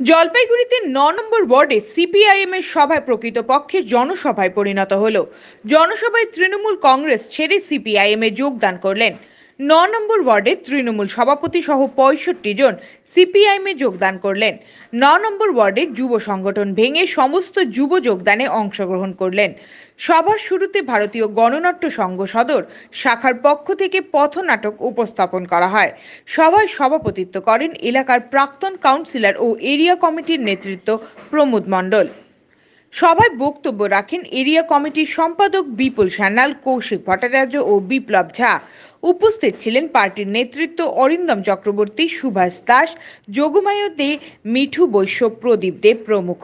জলপাইগুড়িতে ন নম্বর ওয়ার্ডে সিপিআইএম এর সভায় প্রকৃতপক্ষে জনসভায় পরিণত হল। জনসভায় তৃণমূল কংগ্রেস ছেড়ে সিপিআইএম এ যোগদান করলেন। ন নম্বর ওয়ার্ডে তৃণমূল সভাপতি সহ পঁয়ষট্টি জন সিপিআইএম যোগদান করলেন। ন নম্বর ওয়ার্ডে যুব সংগঠন ভেঙে সমস্ত যুব যোগদানে অংশগ্রহণ করলেন। সভার শুরুতে ভারতীয় গণনাট্য সংঘ সদর শাখার পক্ষ থেকে পথনাটক উপস্থাপন করা হয়। সভায় সভাপতিত্ব করেন এলাকার প্রাক্তন কাউন্সিলর ও এরিয়া কমিটির নেতৃত্ব প্রমোদ মণ্ডল। সভায় বক্তব্য রাখেন এরিয়া কমিটির সম্পাদক বিপুল সান্যাল, কৌশিক ভট্টাচার্য ও বিপ্লব ঝা। উপস্থিত ছিলেন পার্টির নেতৃত্ব অরিন্দম চক্রবর্তী, সুভাষ দাস, যোগমায় দে, মিঠু বৈশ্য, প্রদীপ দে প্রমুখ।